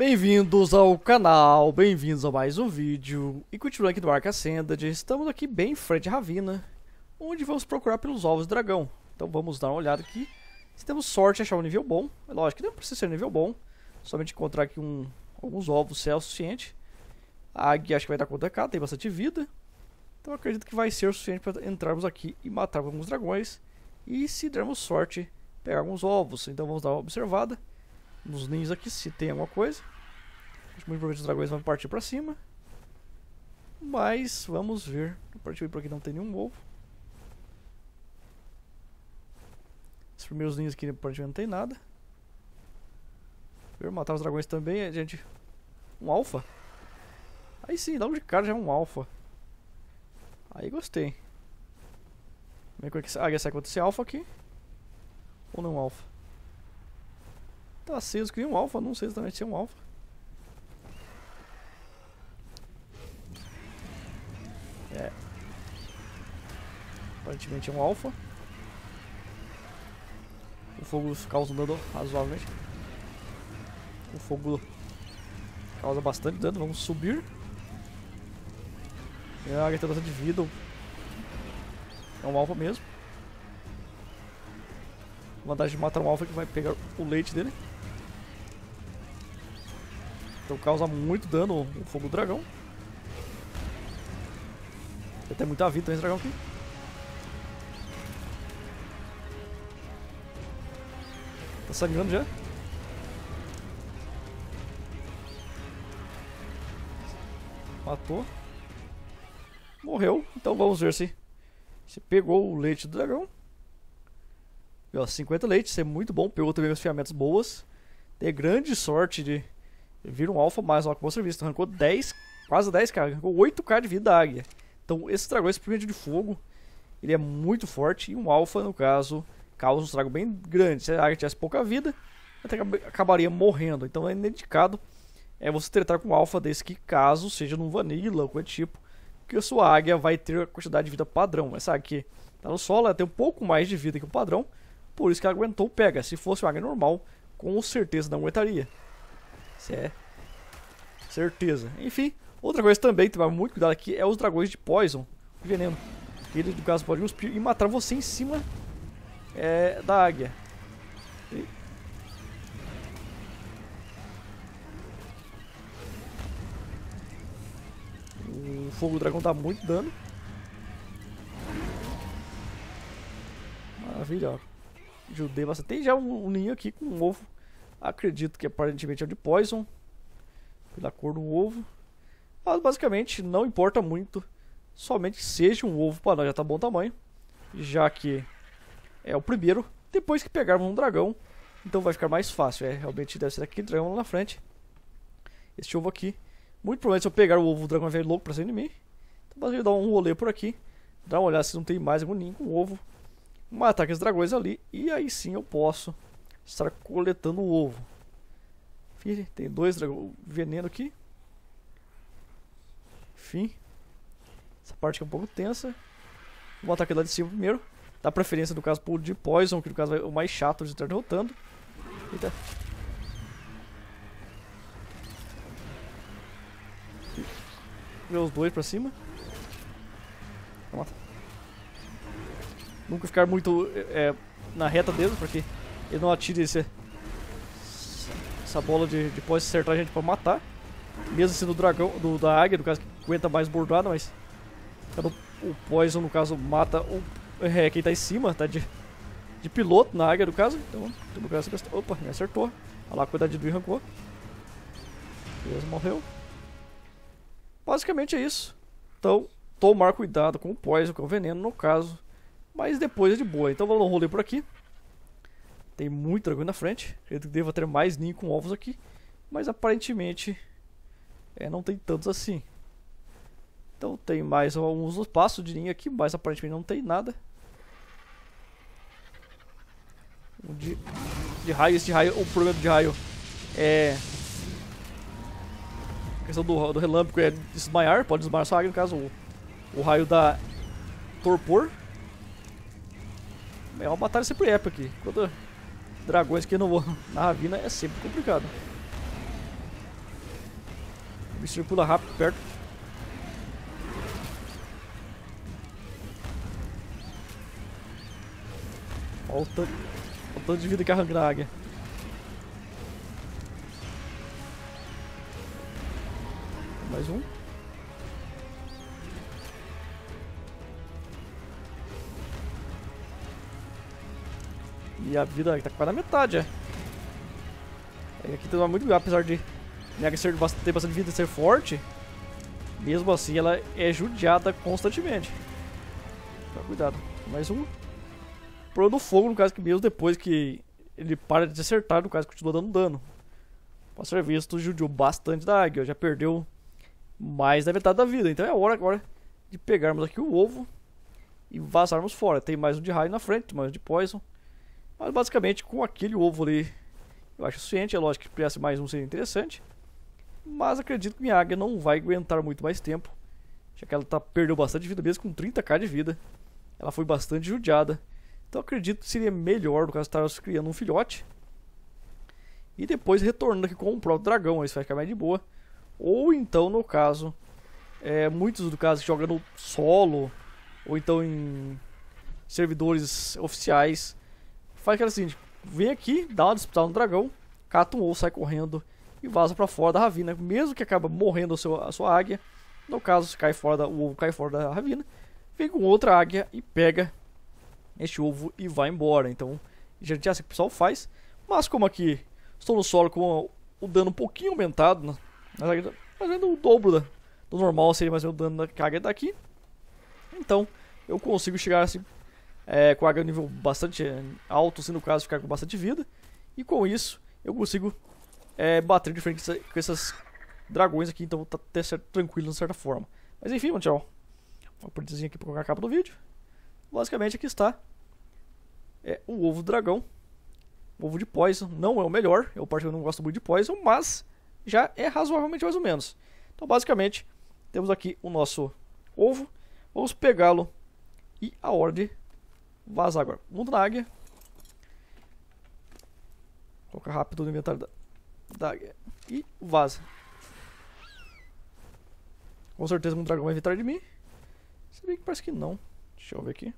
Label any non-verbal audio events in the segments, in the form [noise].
Bem-vindos ao canal, bem-vindos a mais um vídeo. E continuando aqui do Arca Ascended, estamos aqui bem em frente à Ravina Onde vamos procurar pelos ovos do dragão. Então vamos dar uma olhada aqui. Se temos sorte achar um nível bom É lógico que não precisa ser um nível bom. Somente encontrar aqui um, alguns ovos é o suficiente. A águia acho que vai dar conta da casa, tem bastante vida. Então acredito que vai ser o suficiente para entrarmos aqui e matar alguns dragões. E se dermos sorte, pegar alguns ovos. Então vamos dar uma observada nos ninhos aqui se tem alguma coisa. Muito provavelmente os dragões vão partir pra cima. Mas vamos ver. A partir por aqui não tem nenhum ovo. Os primeiros ninhos aqui aparentemente não tem nada. Ver matar os dragões também, gente. Um alfa. Aí sim, logo de cara já é um alfa. Aí gostei. Como é que a águia sai contra esse alfa aqui? Ou não alfa? Tá aceso que um alfa, não sei exatamente se é um alfa. É. Aparentemente é um alfa. O fogo causa um dano razoavelmente. O fogo causa bastante dano, vamos subir. E a tem bastante vida. É um alfa mesmo. Vantagem de matar um alfa que vai pegar o leite dele. Então causa muito dano o fogo do dragão. Tem até muita vida esse dragão aqui. Tá sangrando já. Matou. Morreu. Então vamos ver se, se pegou o leite do dragão. Ó, 50 leites, isso é muito bom. Pegou também as ferramentas boas. Tem grande sorte de Vira um alfa mais, que bom serviço. Arrancou 10, quase 10k, arrancou 8k de vida da águia. Então esse dragão, esse primeiro de fogo, ele é muito forte. E um alfa, no caso, causa um estrago bem grande. Se a águia tivesse pouca vida, até acabaria morrendo. Então é indicado é você tratar com um alfa desse que caso seja no vanilla ou do tipo. Que a sua águia vai ter a quantidade de vida padrão. Essa que tá no solo, ela tem um pouco mais de vida que o padrão. Por isso que ela aguentou o pega. Se fosse uma águia normal, com certeza não aguentaria. Isso é certeza. Enfim, outra coisa também que tomar muito cuidado aqui é os dragões de poison, veneno. Ele, no caso, pode cuspir e matar você em cima é, da águia. O fogo do dragão dá muito dano. Maravilha, ó. Judei bastante. Tem já um, um ninho aqui com um ovo Acredito que aparentemente é de Poison. Pela cor do ovo. Mas basicamente não importa muito. Somente seja um ovo para nós já tá bom tamanho. Já que é o primeiro. Depois que pegarmos um dragão. Então vai ficar mais fácil. É, realmente deve ser aquele dragão lá na frente. Este ovo aqui. Muito provavelmente se eu pegar o ovo, o dragão vai vir louco pra cima de mim. Então vou dar um rolê por aqui. Dar uma olhada se não tem mais algum ninho com ovo. Matar aqueles dragões ali. E aí sim eu posso estar coletando o ovo. Enfim, tem dois veneno aqui. Enfim. Essa parte aqui é um pouco tensa. Vou botar aquele lá de cima primeiro. Dá preferência no caso pro de Poison, que no caso é o mais chato de estar derrotando. Eita. Os dois pra cima. Pronto. Nunca ficar muito é, na reta deles, porque ele não atira esse, essa bola de, de pós acertar a gente pra matar. Mesmo sendo o dragão, do, da águia, no caso, que aguenta mais bordada, mas... O Poison, no caso, mata o, é, quem tá em cima, tá de, de piloto na águia, no caso. Então, no caso, opa, me acertou. Olha lá a quantidade de arrancou. Beleza, morreu. Basicamente é isso. Então, tomar cuidado com o Poison, com o veneno, no caso. Mas depois é de boa. Então vamos dar um rolê por aqui. Tem muito dragão na frente. Que deva ter mais ninho com ovos aqui. Mas aparentemente é, não tem tantos assim. Então tem mais alguns espaços de ninho aqui, mas aparentemente não tem nada. De, de raio, esse raio, o problema de raio é. A questão do, do relâmpago é desmaiar, pode desmaiar sua águia, no caso o, o raio da torpor. É uma batalha sempre épica aqui. Quando dragões que não vou [laughs] na ravina é sempre complicado. Bicho circula rápido perto. Olha o tanto de vida que arranca da águia. Mais um. E a vida tá quase na metade, é. E aqui tem muito apesar de Mega ser, ter bastante vida e ser forte, mesmo assim ela é judiada constantemente. Então, cuidado. Mais um. O problema do fogo, no caso, que mesmo depois que ele para de acertar, no caso, continua dando dano. Pode ser visto, judiou bastante da águia, já perdeu mais da metade da vida. Então é hora agora de pegarmos aqui o ovo e vazarmos fora. Tem mais um de raio na frente, mais um de poison. Mas basicamente com aquele ovo ali eu acho suficiente. É lógico que criasse mais um seria interessante. Mas acredito que minha águia não vai aguentar muito mais tempo. Já que ela tá, perdeu bastante vida mesmo com 30k de vida. Ela foi bastante judiada. Então acredito que seria melhor no caso estar criando um filhote. E depois retornando aqui com o próprio dragão. Isso vai ficar mais de boa. Ou então, no caso, é, muitos do caso jogam no solo. Ou então em servidores oficiais. Faz aquela assim, vem aqui, dá uma disputada no dragão. Cata um ovo, sai correndo e vaza para fora da ravina. Mesmo que acaba morrendo a sua, a sua águia. No caso, cai fora da, o ovo cai fora da ravina. Vem com outra águia e pega este ovo e vai embora. Então, já é assim que o pessoal faz. Mas como aqui estou no solo com o dano um pouquinho aumentado, né? ou menos o dobro da, do normal seria mais o dano da águia daqui. Então, eu consigo chegar assim é, com a águia nível bastante alto, se no caso ficar com bastante vida. E com isso, eu consigo é, bater de frente com essas dragões aqui, então tá até certo, tranquilo de certa forma. Mas enfim, mano, tchau. Uma partidinha aqui pra colocar a capa do vídeo. Basicamente aqui está é, o ovo do dragão. Ovo de poison não é o melhor, eu particularmente não gosto muito de poison, mas já é razoavelmente mais ou menos. Então basicamente temos aqui o nosso ovo. Vamos pegá-lo e a ordem vazar agora. Mundo da águia. Colocar rápido no inventário da, da e vaza. Com certeza um dragão vai atrás de mim. Se bem que parece que não. Deixa eu ver aqui.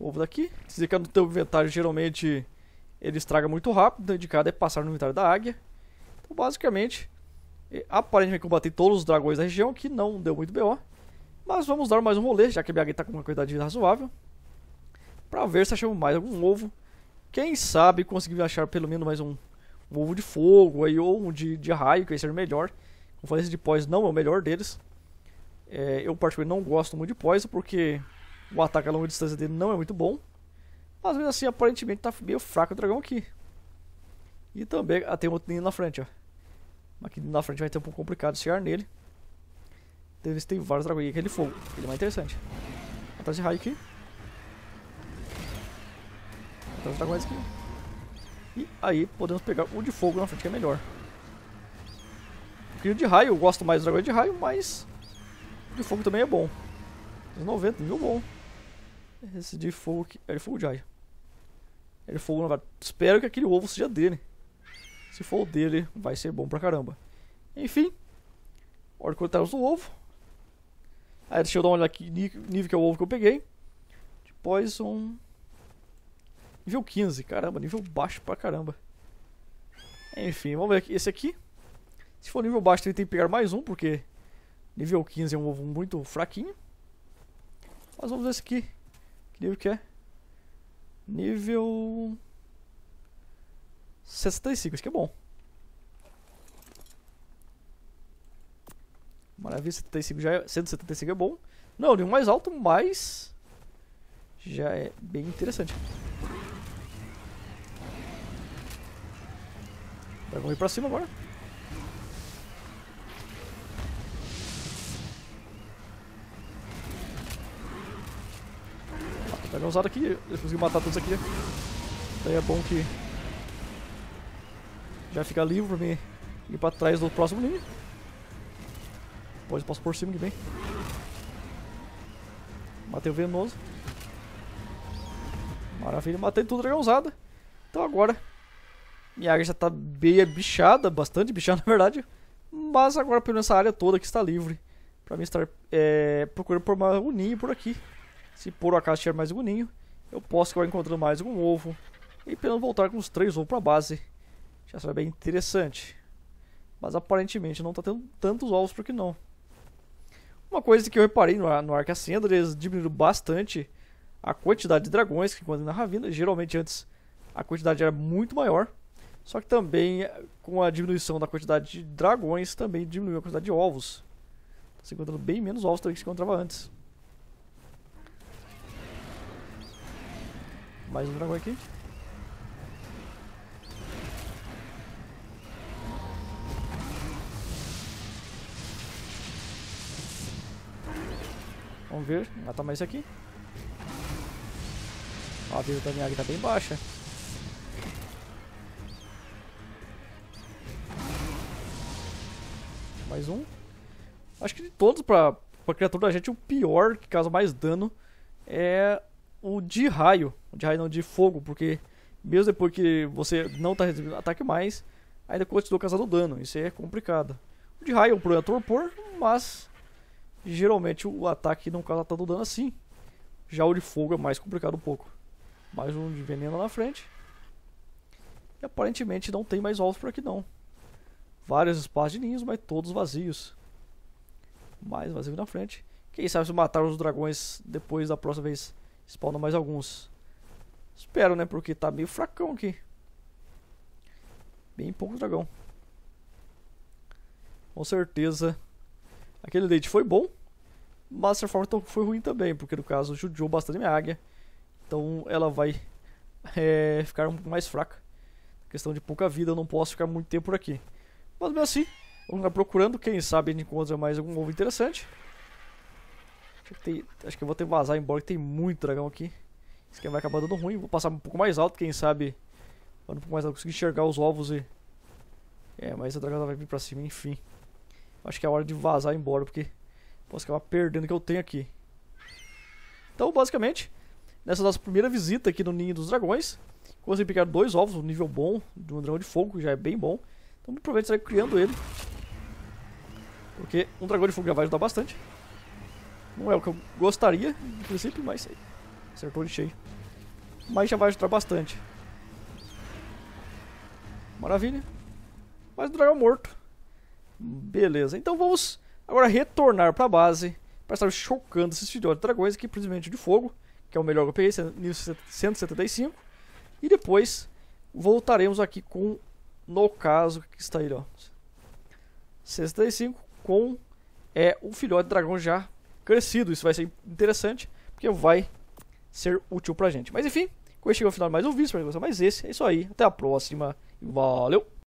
Ovo daqui. Se ficar no teu inventário, geralmente ele estraga muito rápido. O indicado é passar no inventário da águia. Então, basicamente, aparentemente combater todos os dragões da região, que não deu muito BO. Mas vamos dar mais um rolê, já que a águia está com uma quantidade razoável. Pra ver se achamos mais algum ovo quem sabe conseguir achar pelo menos mais um, um ovo de fogo aí, ou um de, de raio, que vai ser melhor. Como falei, esse de pós não é o melhor deles. É, eu particularmente não gosto muito de pós, porque o ataque a longa distância dele não é muito bom. Mas mesmo assim, aparentemente tá meio fraco o dragão aqui. E também ah, tem outro ninho na frente, ó. Aqui na frente vai ter um pouco complicado chegar nele. Então, eles têm vários dragões. Aquele fogo, ele é mais interessante. Atrás de raio aqui. Então os dragões aqui. E aí podemos pegar o de fogo na frente, que é melhor. O de raio, eu gosto mais do dragão de raio, mas de fogo também é bom. 90, nível bom. Esse de fogo aqui. É de fogo de. É de fogo não Espero que aquele ovo seja dele. Se for o dele, vai ser bom pra caramba. Enfim. Hora de cortarmos o ovo. Aí deixa eu dar uma olhada aqui nível que é o ovo que eu peguei. De Poison. Nível 15, caramba, nível baixo pra caramba. Enfim, vamos ver aqui. Esse aqui. Se for nível baixo, ele tem que pegar mais um, porque nível 15 é um ovo muito fraquinho. Mas vamos ver esse aqui. Que nível que é? Nível 65, isso que é bom. Maravilha, 75 já é, 175 é bom. Não, nível mais alto, mas já é bem interessante. Vamos ir pra cima agora. Tá usado aqui, eu consegui matar todos aqui. Daí é bom que já fica livre pra mim ir pra trás do próximo ninho. Depois eu posso por cima que vem. Matei o venenoso. Maravilha, matei tudo dragãozada. Então agora Minha área já tá bem bichada, bastante bichada [laughs] na verdade. Mas agora pelo menos essa área toda que está livre. Pra mim estar é, procurando por um ninho por aqui. Se por acaso tiver mais um ninho, eu posso acabar encontrando mais um ovo. E pelo voltar com os três ovos pra base. Já será bem interessante. Mas aparentemente não está tendo tantos ovos por aqui não. Uma coisa que eu reparei no, no Ark Ascendor, eles diminuíram bastante a quantidade de dragões que encontram na ravina. Geralmente antes a quantidade era muito maior. Só que também com a diminuição da quantidade de dragões também diminuiu a quantidade de ovos. Está se encontrando bem menos ovos do que se encontrava antes. Mais um dragão aqui. Vamos ver, matar mais esse aqui. Ó, a vida da minha águia tá bem baixa. Mais um. Acho que de todos, pra, pra criatura da gente, o pior, que causa mais dano, é o de raio. De raio não, de fogo, porque mesmo depois que você não tá recebendo ataque mais, ainda continua causando dano. Isso é complicado. O de raio é um problema torpor, mas geralmente o ataque não causa tanto dano assim. Já o de fogo é mais complicado um pouco. Mais um de veneno na frente. E aparentemente não tem mais ovos por aqui não. Vários espaços de ninhos, mas todos vazios. Mais vazio na frente. Quem sabe se matar os dragões depois da próxima vez spawnam mais alguns. Espero, né? Porque tá meio fracão aqui. Bem pouco dragão. Com certeza Aquele leite foi bom, mas certa forma foi ruim também, porque no caso judiou bastante minha águia. Então ela vai [laughs] é, ficar um pouco mais fraca. Questão de pouca vida, eu não posso ficar muito tempo por aqui. Mas mesmo assim, vamos lá procurando, quem sabe a gente encontra mais algum ovo interessante. Acho que, tem, acho que eu vou ter que vazar embora, que tem muito dragão aqui. Isso aqui vai acabar dando ruim, vou passar um pouco mais alto, quem sabe... Um pouco mais alto, conseguir enxergar os ovos e... É, mas a dragão vai vir pra cima, enfim. Acho que é hora de vazar embora, porque posso acabar perdendo o que eu tenho aqui. Então, basicamente, nessa nossa primeira visita aqui no Ninho dos Dragões, consegui pegar dois ovos, um nível bom, de um dragão de fogo, já é bem bom. Então, provavelmente estarei criando ele. Porque um dragão de fogo já vai ajudar bastante. Não é o que eu gostaria, em princípio, mas acertou de cheio. Mas já vai ajudar bastante. Maravilha. Mais um dragão morto. Beleza, então vamos agora retornar para a base para estar chocando esses filhotes de dragões aqui, principalmente de fogo, que é o melhor que eu peguei, nível 175. E depois voltaremos aqui com, no caso, que está aí, ó, 175 com é, o filhote de dragão já crescido. Isso vai ser interessante, porque vai ser útil pra gente. Mas enfim, chegou ao final de mais um vídeo, espero que mais esse. É isso aí, até a próxima valeu!